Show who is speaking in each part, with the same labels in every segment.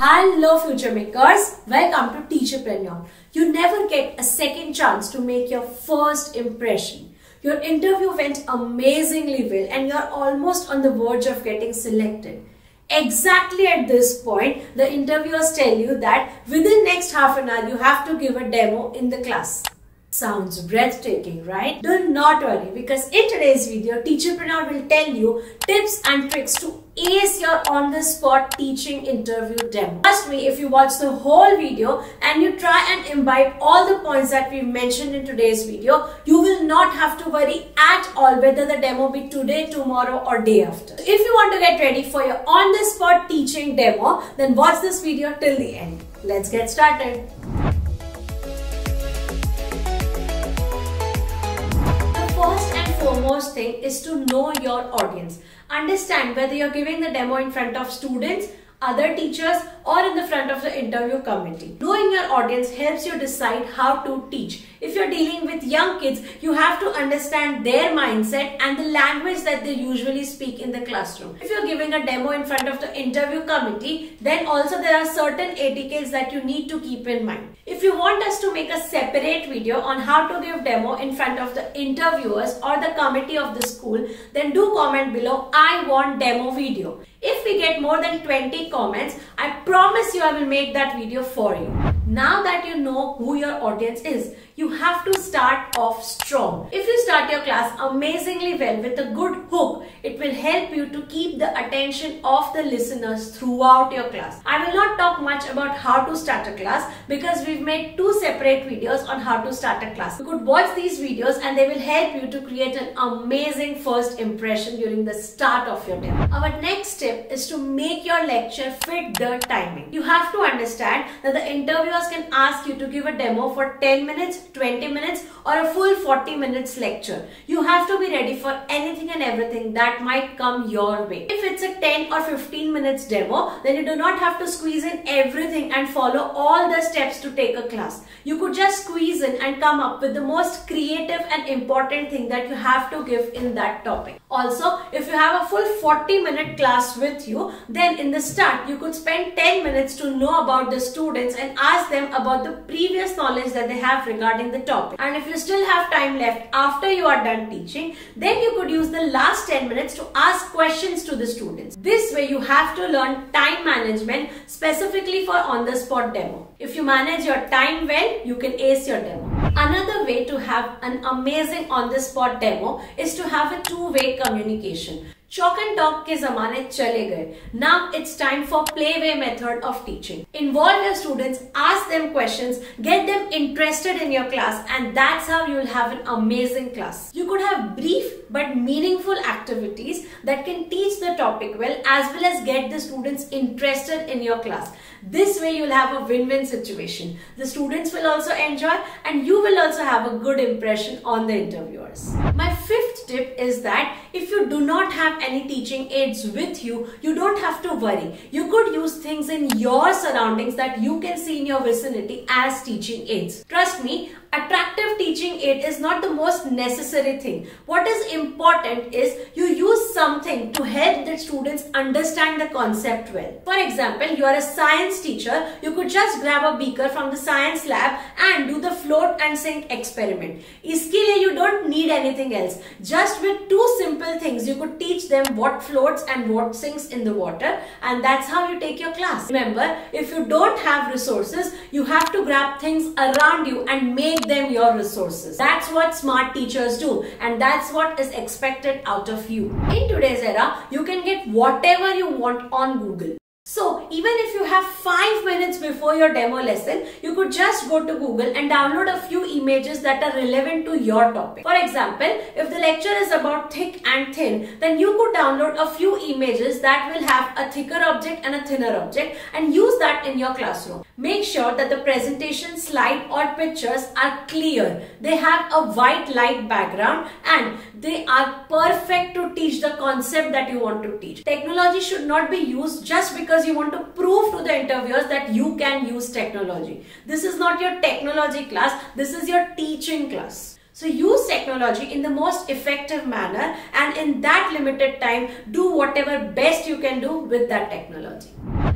Speaker 1: Hello future makers, welcome to Teacherpreneur. You never get a second chance to make your first impression. Your interview went amazingly well and you're almost on the verge of getting selected. Exactly at this point, the interviewers tell you that within next half an hour you have to give a demo in the class. Sounds breathtaking, right? Do not worry because in today's video, Teacherpreneur will tell you tips and tricks to ace your on-the-spot teaching interview demo. Trust me, if you watch the whole video and you try and imbibe all the points that we mentioned in today's video, you will not have to worry at all whether the demo be today, tomorrow or day after. If you want to get ready for your on-the-spot teaching demo, then watch this video till the end. Let's get started. Foremost thing is to know your audience. Understand whether you're giving the demo in front of students, other teachers or in the front of the interview committee. Knowing your audience helps you decide how to teach. If you're dealing with young kids, you have to understand their mindset and the language that they usually speak in the classroom. If you're giving a demo in front of the interview committee, then also there are certain etiquettes that you need to keep in mind. If you want us to make a separate video on how to give demo in front of the interviewers or the committee of the school, then do comment below, I want demo video. If we get more than 20 comments, I promise you I will make that video for you. Now that you know who your audience is, you have to start off strong. If you start your class amazingly well with a good hook, it will help you to keep the attention of the listeners throughout your class. I will not talk much about how to start a class because we've made two separate videos on how to start a class. You could watch these videos and they will help you to create an amazing first impression during the start of your demo. Our next step is to make your lecture fit the timing. You have to understand that the interviewers can ask you to give a demo for 10 minutes, 20 minutes or a full 40 minutes lecture. You have to be ready for anything and everything that might come your way. If it's a 10 or 15 minutes demo, then you do not have to squeeze in everything and follow all the steps to take a class. You could just squeeze in and come up with the most creative and important thing that you have to give in that topic. Also, if you have a full 40 minute class with you, then in the start, you could spend 10 minutes to know about the students and ask them about the previous knowledge that they have regarding the topic. And if you still have time left after you are done teaching, then you could use the last 10 minutes to ask questions to the students. This way you have to learn time management specifically for on the spot demo. If you manage your time well, you can ace your demo. Another way to have an amazing on the spot demo is to have a two-way communication. Chalk and talk के ज़माने चले गए. Now it's time for play-way method of teaching. Involve your students, ask them questions, get them interested in your class and that's how you'll have an amazing class. You could have brief but meaningful activities that can teach the topic well as well as get the students interested in your class. This way you'll have a win-win situation. The students will also enjoy and you will also have a good impression on the interviewers. My fifth tip is that if you do not have any teaching aids with you, you don't have to worry. You could use things in your surroundings that you can see in your vicinity as teaching aids. Trust me, attractive teaching aid is not the most necessary thing. What is important is you use something to help the students understand the concept well. For example, you are a science teacher, you could just grab a beaker from the science lab and do the float and sink experiment. Iske you don't need anything else. Just with two simple things, you could teach them what floats and what sinks in the water and that's how you take your class. Remember, if you don't have resources, you have to grab things around you and make them your resources. That's what smart teachers do and that's what is expected out of you. In today's era, you can get whatever you want on Google. So even if you have 5 minutes before your demo lesson, you could just go to Google and download a few images that are relevant to your topic. For example, if the lecture is about thick and thin, then you could download a few images that will have a thicker object and a thinner object and use that in your classroom. Make sure that the presentation slide or pictures are clear. They have a white light background and they are perfect to teach the concept that you want to teach. Technology should not be used just because because you want to prove to the interviewers that you can use technology. This is not your technology class, this is your teaching class. So use technology in the most effective manner and in that limited time do whatever best you can do with that technology.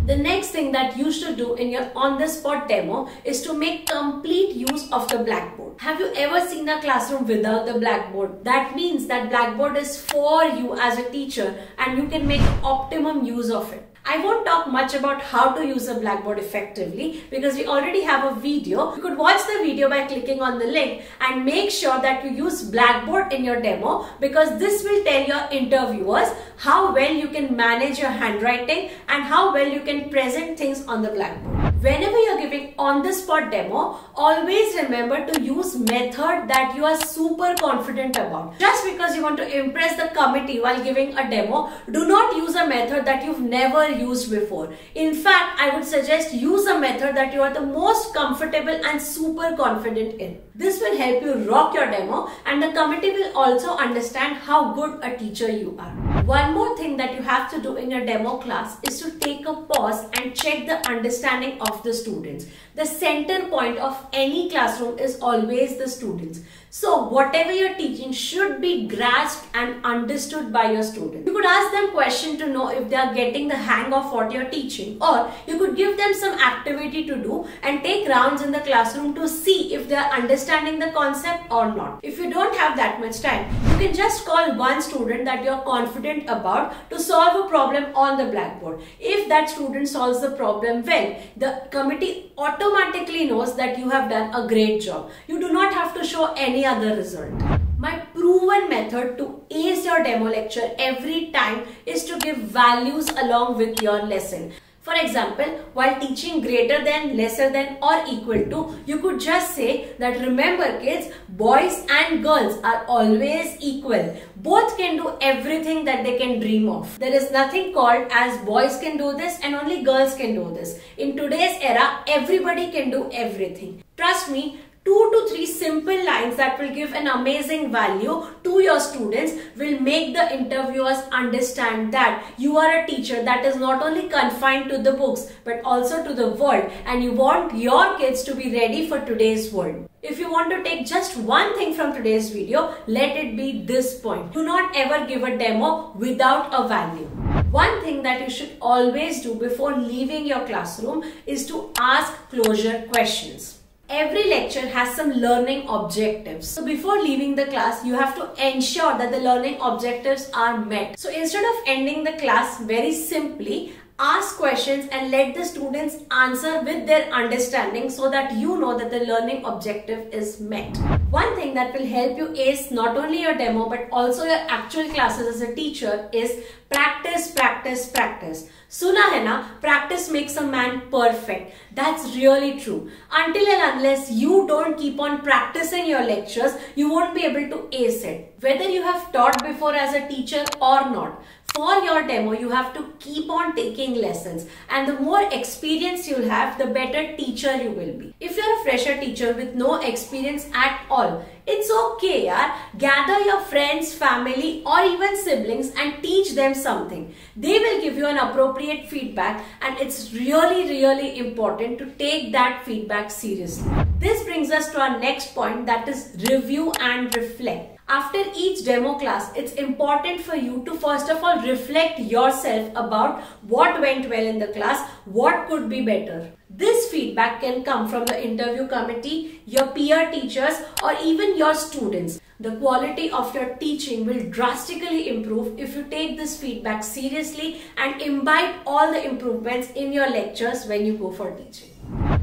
Speaker 1: The next thing that you should do in your on-the-spot demo is to make complete use of the blackboard. Have you ever seen a classroom without the blackboard? That means that blackboard is for you as a teacher and you can make optimum use of it. I won't talk much about how to use a blackboard effectively because we already have a video. You could watch the video by clicking on the link and make sure that you use blackboard in your demo because this will tell your interviewers how well you can manage your handwriting and how well you can present things on the blackboard. Whenever you're giving on the spot demo, always remember to use method that you are super confident about. Just because you want to impress the committee while giving a demo, do not use a method that you've never used before. In fact, I would suggest use a method that you are the most comfortable and super confident in. This will help you rock your demo and the committee will also understand how good a teacher you are. One more thing that you have to do in your demo class is to take a pause and check the understanding of the students. The center point of any classroom is always the students. So whatever you're teaching should be grasped and understood by your students. You could ask them question to know if they are getting the hang of what you're teaching or you could give them some activity to do and take rounds in the classroom to see if they are understanding the concept or not. If you don't have that much time, you can just call one student that you're confident about to solve a problem on the blackboard. If that student solves the problem well, the committee automatically knows that you have done a great job. You do not have to show any other result. My proven method to ace your demo lecture every time is to give values along with your lesson. For example, while teaching greater than, lesser than or equal to, you could just say that remember kids, boys and girls are always equal. Both can do everything that they can dream of. There is nothing called as boys can do this and only girls can do this. In today's era, everybody can do everything. Trust me, two to three simple lines that will give an amazing value to your students will make the interviewers understand that you are a teacher that is not only confined to the books but also to the world and you want your kids to be ready for today's world. If you want to take just one thing from today's video, let it be this point. Do not ever give a demo without a value. One thing that you should always do before leaving your classroom is to ask closure questions every lecture has some learning objectives. So before leaving the class, you have to ensure that the learning objectives are met. So instead of ending the class very simply, ask questions and let the students answer with their understanding so that you know that the learning objective is met. One thing that will help you ace not only your demo but also your actual classes as a teacher is practice, practice, practice. Suna hai na, practice makes a man perfect. That's really true. Until and unless you don't keep on practicing your lectures, you won't be able to ace it. Whether you have taught before as a teacher or not, for your demo, you have to keep on taking lessons and the more experience you'll have, the better teacher you will be. If you're a fresher teacher with no experience at all, it's okay, yaar. Gather your friends, family or even siblings and teach them something. They will give you an appropriate feedback and it's really, really important to take that feedback seriously. This brings us to our next point that is review and reflect. After each demo class, it's important for you to first of all reflect yourself about what went well in the class, what could be better. This feedback can come from the interview committee, your peer teachers or even your students. The quality of your teaching will drastically improve if you take this feedback seriously and imbibe all the improvements in your lectures when you go for teaching.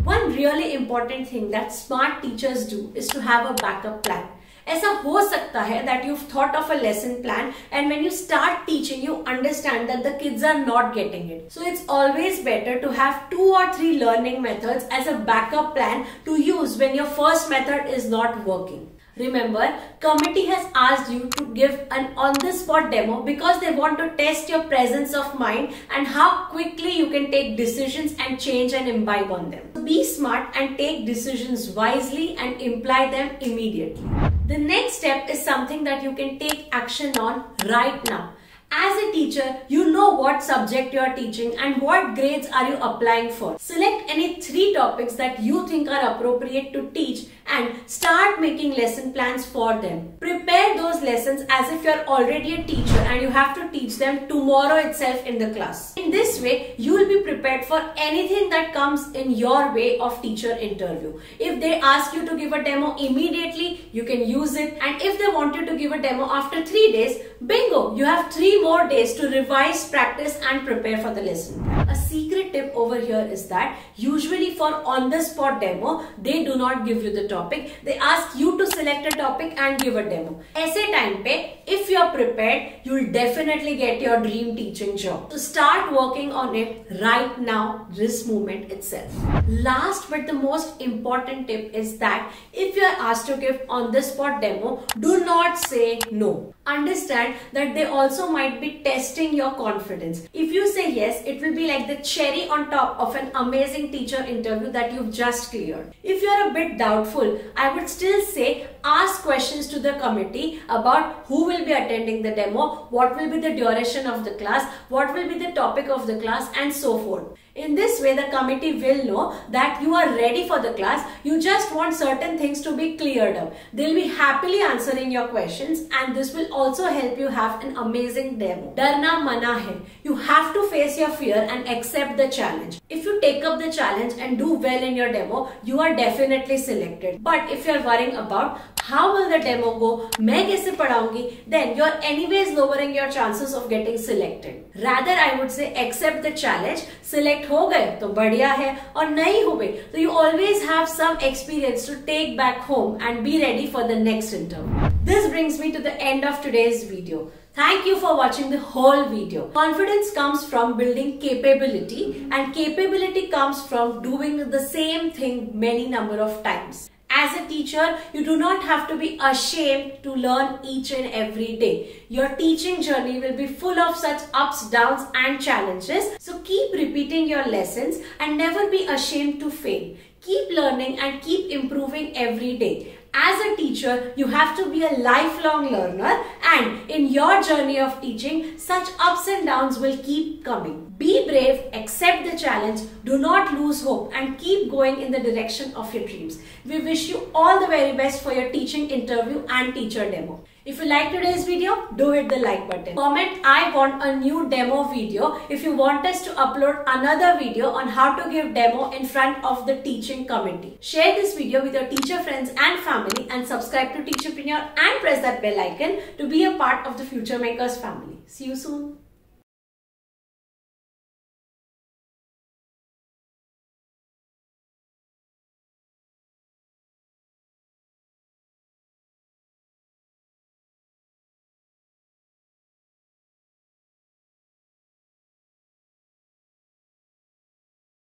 Speaker 1: One really important thing that smart teachers do is to have a backup plan. ऐसा हो सकता है that you've thought of a lesson plan and when you start teaching you understand that the kids are not getting it. So it's always better to have two or three learning methods as a backup plan to use when your first method is not working. Remember, committee has asked you to give an on-the-spot demo because they want to test your presence of mind and how quickly you can take decisions and change and imbibe on them. Be smart and take decisions wisely and imply them immediately. The next step is something that you can take action on right now. As a teacher, you know what subject you are teaching and what grades are you applying for. Select any three topics that you think are appropriate to teach and start making lesson plans for them. Prepare those lessons as if you are already a teacher and you have to teach them tomorrow itself in the class. In this way, you will be prepared for anything that comes in your way of teacher interview. If they ask you to give a demo immediately, you can use it and if they want you to give a demo after three days, bingo, you have three more days to revise, practice and prepare for the lesson A secret tip over here is that usually for on the spot demo, they do not give you the topic. They ask you to select a topic and give a demo. ऐसे time पे if you are prepared, you will definitely get your dream teaching job. So start working on it right now, this moment itself. Last but the most important tip is that if you are asked to give on the spot demo, do not say no understand that they also might be testing your confidence. If you say yes, it will be like the cherry on top of an amazing teacher interview that you've just cleared. If you're a bit doubtful, I would still say ask questions to the committee about who will be attending the demo, what will be the duration of the class, what will be the topic of the class and so forth. In this way, the committee will know that you are ready for the class. You just want certain things to be cleared up. They'll be happily answering your questions and this will also help you have an amazing demo. Darna mana hai. You have to face your fear and accept the challenge. If you take up the challenge and do well in your demo, you are definitely selected. But if you're worrying about how will the demo go, मैं कैसे पढ़ाऊंगी, then you're anyways lowering your chances of getting selected. Rather, I would say accept the challenge, select हो गए तो बढ़िया है और नहीं हुए तो you always have some experience to take back home and be ready for the next interview. This brings me to the end of today's video. Thank you for watching the whole video. Confidence comes from building capability and capability comes from doing the same thing many number of times. As a teacher, you do not have to be ashamed to learn each and every day. Your teaching journey will be full of such ups, downs and challenges. So keep repeating your lessons and never be ashamed to fail. Keep learning and keep improving every day. As a teacher, you have to be a lifelong learner and in your journey of teaching, such ups and downs will keep coming. Be brave, accept the challenge, do not lose hope and keep going in the direction of your dreams. We wish you all the very best for your teaching interview and teacher demo. If you like today's video, do hit the like button. Comment I want a new demo video if you want us to upload another video on how to give demo in front of the teaching committee. Share this video with your teacher friends and family and subscribe to Teacherpreneur and press that bell icon to be a part of the Future Makers family. See you soon.